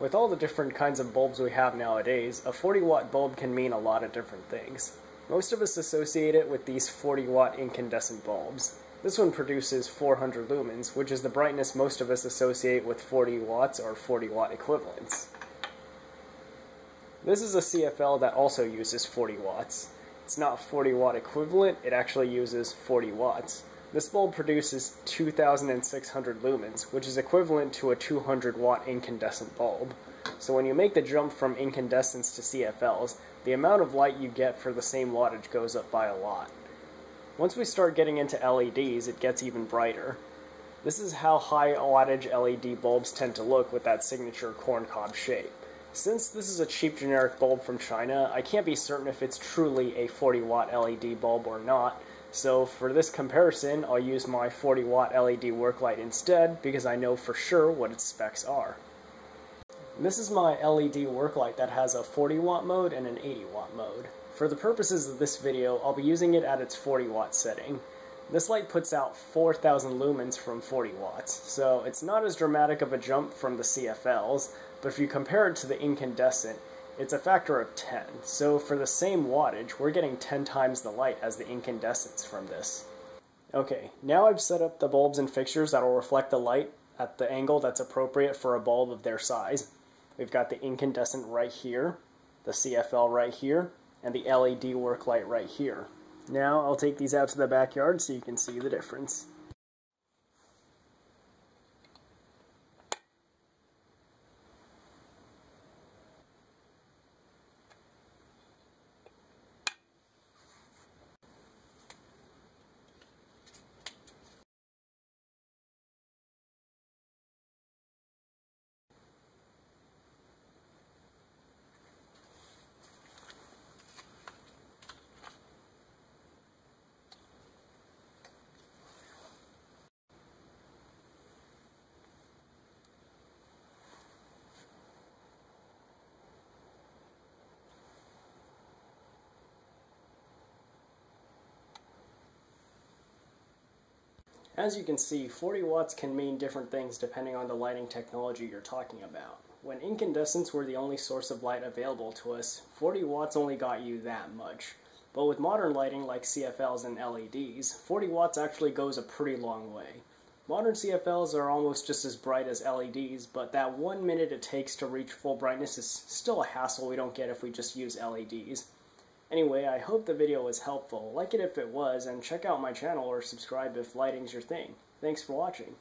With all the different kinds of bulbs we have nowadays, a 40 watt bulb can mean a lot of different things. Most of us associate it with these 40 watt incandescent bulbs. This one produces 400 lumens, which is the brightness most of us associate with 40 watts or 40 watt equivalents. This is a CFL that also uses 40 watts. It's not 40 watt equivalent, it actually uses 40 watts. This bulb produces 2600 lumens, which is equivalent to a 200 watt incandescent bulb. So when you make the jump from incandescents to CFLs, the amount of light you get for the same wattage goes up by a lot. Once we start getting into LEDs, it gets even brighter. This is how high wattage LED bulbs tend to look with that signature corncob shape. Since this is a cheap generic bulb from China, I can't be certain if it's truly a 40 watt LED bulb or not, so for this comparison, I'll use my 40 watt LED work light instead because I know for sure what its specs are. This is my LED work light that has a 40 watt mode and an 80 watt mode. For the purposes of this video, I'll be using it at its 40 watt setting. This light puts out 4000 lumens from 40 watts, so it's not as dramatic of a jump from the CFLs, but if you compare it to the incandescent, it's a factor of 10. So for the same wattage, we're getting 10 times the light as the incandescents from this. Okay, now I've set up the bulbs and fixtures that will reflect the light at the angle that's appropriate for a bulb of their size. We've got the incandescent right here, the CFL right here, and the LED work light right here. Now I'll take these out to the backyard so you can see the difference. As you can see, 40 watts can mean different things depending on the lighting technology you're talking about. When incandescents were the only source of light available to us, 40 watts only got you that much. But with modern lighting like CFLs and LEDs, 40 watts actually goes a pretty long way. Modern CFLs are almost just as bright as LEDs, but that one minute it takes to reach full brightness is still a hassle we don't get if we just use LEDs. Anyway, I hope the video was helpful. Like it if it was, and check out my channel or subscribe if lighting's your thing. Thanks for watching.